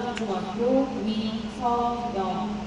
고양중학교 위서 영.